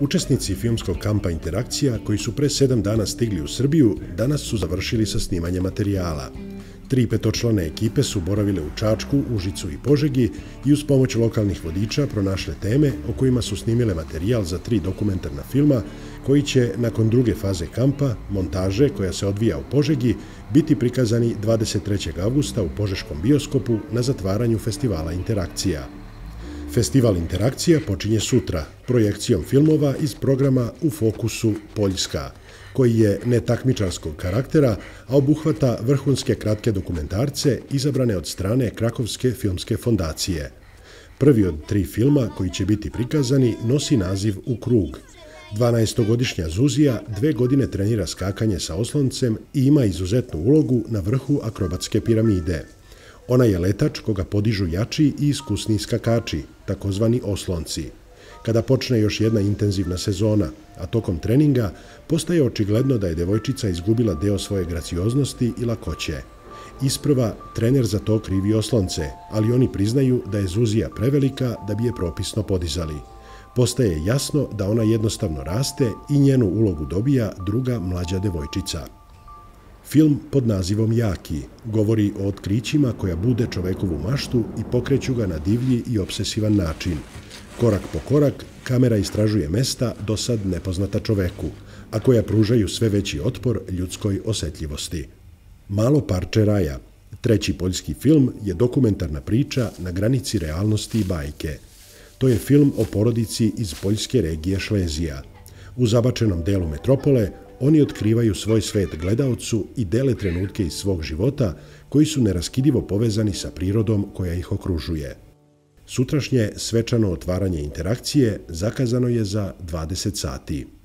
Učesnici filmskog kampa Interakcija, koji su pre sedam dana stigli u Srbiju, danas su završili sa snimanjem materijala. Tri petočlane ekipe su boravile u Čačku, Užicu i Požegi i uz pomoć lokalnih vodiča pronašle teme o kojima su snimile materijal za tri dokumentarna filma koji će, nakon druge faze kampa, montaže koja se odvija u Požegi, biti prikazani 23. augusta u Požeškom bioskopu na zatvaranju festivala Interakcija. Festival Interakcija počinje sutra projekcijom filmova iz programa U fokusu Poljska, koji je netakmičarskog karaktera, a obuhvata vrhunske kratke dokumentarce izabrane od strane Krakovske filmske fondacije. Prvi od tri filma koji će biti prikazani nosi naziv U krug. 12-godišnja Zuzija dve godine trenira skakanje sa osloncem i ima izuzetnu ulogu na vrhu akrobatske piramide. Ona je letač koga podižu jači i iskusni skakači, takozvani oslonci. Kada počne još jedna intenzivna sezona, a tokom treninga, postaje očigledno da je devojčica izgubila deo svoje gracioznosti i lakoće. Isprva, trener za to krivi oslonce, ali oni priznaju da je Zuzija prevelika da bi je propisno podizali. Postaje jasno da ona jednostavno raste i njenu ulogu dobija druga mlađa devojčica. Film pod nazivom Jaki govori o otkrićima koja bude čovekovu maštu i pokreću ga na divlji i obsesivan način. Korak po korak, kamera istražuje mesta do sad nepoznata čoveku, a koja pružaju sve veći otpor ljudskoj osetljivosti. Malo parče raja, treći poljski film, je dokumentarna priča na granici realnosti i bajke. To je film o porodici iz poljske regije Šlezija. U zabačenom delu metropole oni otkrivaju svoj svet gledaocu i dele trenutke iz svog života koji su neraskidivo povezani sa prirodom koja ih okružuje. Sutrašnje svečano otvaranje interakcije zakazano je za 20 sati.